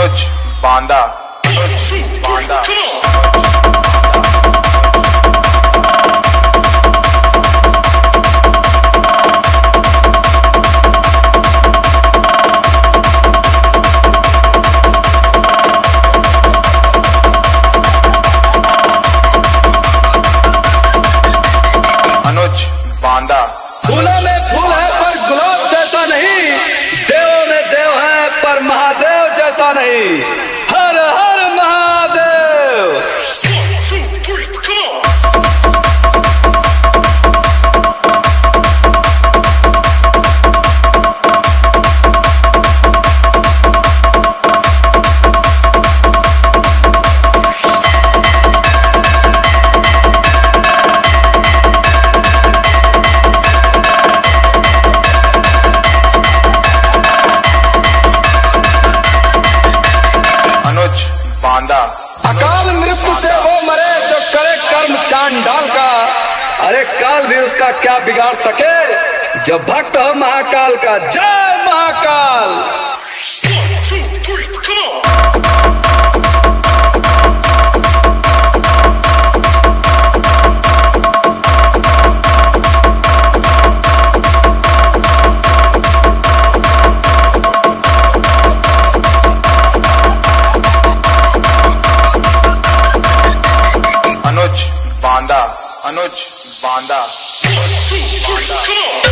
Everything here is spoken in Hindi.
Anuj Banda. Anuj Banda. নারায় बांदा। अकाल मृत्यु से वो मरे जो करे कर्म चांडाल का। अरे काल भी उसका क्या बिगाड़ सके? जब भक्त हो महाकाल का, जय! Anuj Banda. One, two, three, come on.